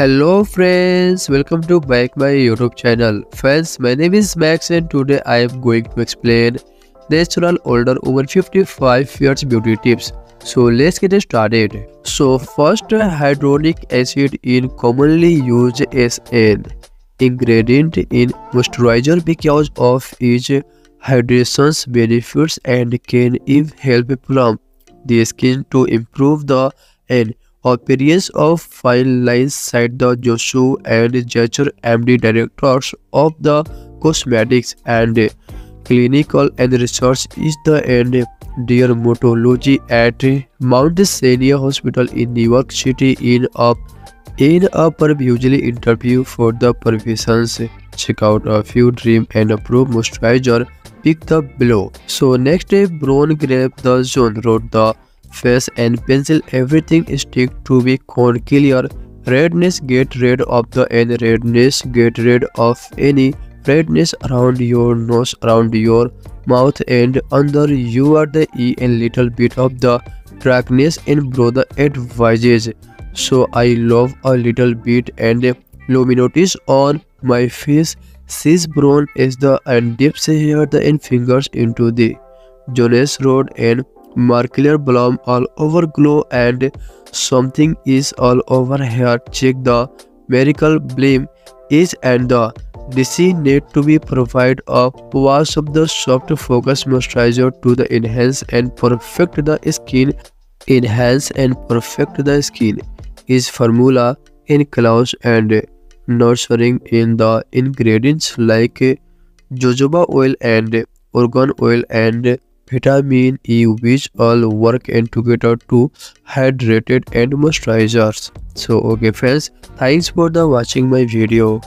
Hello friends, welcome to back my YouTube channel. Friends, my name is Max and today I am going to explain natural older over 55 years beauty tips. So let's get started. So first hyaluronic acid is commonly used as an ingredient in moisturizer because of its hydration benefits and can even help plump the skin to improve the and appearance of fine lines said the Joshua and Zeichner MD directors of the cosmetics and clinical and research is the and dermatology at Mount Sinai Hospital in New York City in a in a usually interview for the professions. Check out a few dream and approved moisturizer picked up below. So next day Brown grabbed the Jones Road the face and pencil everything stick to be killer redness get rid of the n redness get rid of any redness around your nose around your mouth and under you are the e and little bit of the darkness and brother advises so i love a little bit and luminous on my face sees brown as the and dips here the and fingers into the Jones Road and Miracle Balm all over glow and something is all over here. Check the Miracle Balm is and the DC need to be provide a wash of the soft focus moisturizer to the enhance and perfect the skin enhance and perfect the skin is formula in clouds and nurturing in the ingredients like jojoba oil and argan oil and vitamin E which all work and together to hydrate and moisturizers. So okay friends, thanks for the watching my video.